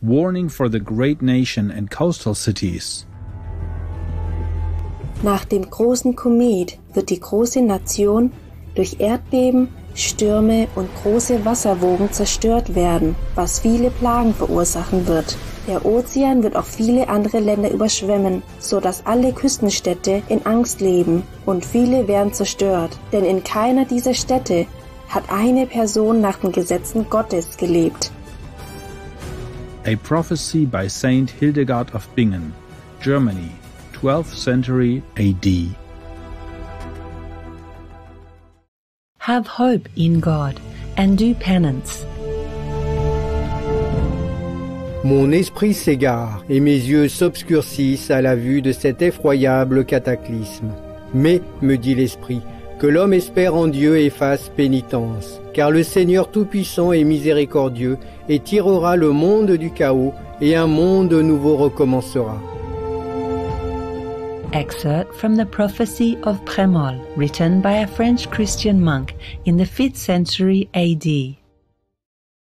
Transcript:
warning for the great nation and coastal cities. Nach dem großen Komet wird die große Nation durch Erdbeben, Stürme und große Wasserwogen zerstört werden, was viele Plagen verursachen wird. Der Ozean wird auch viele andere Länder überschwemmen, so dass alle Küstenstädte in Angst leben und viele werden zerstört, denn in keiner dieser Städte hat eine Person nach den Gesetzen Gottes gelebt. A prophecy by Saint Hildegard of Bingen, Germany, 12th century AD. Have hope in God and do penance. Mon esprit s'égare et mes yeux s'obscurcissent à la vue de cet effroyable cataclysme. Mais, me dit l'esprit, que l'homme espère en Dieu et fasse pénitence, car le Seigneur Tout-Puissant est miséricordieux et tirera le monde du chaos et un monde nouveau recommencera. Excerpt from the Prophecy of Prémol, written by a French Christian monk in the 5th century AD.